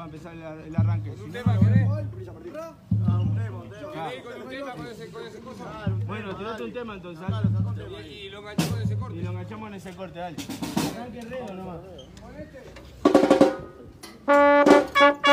para empezar el, el arranque. Si Un no, tema, no- ¿querés? Con un tema con ese, con ese? Bueno, tirate un tema entonces. Y, y lo enganchamos en ese corte. Y lo enganchamos en ese corte, dale. Arranque reo nomás. Thank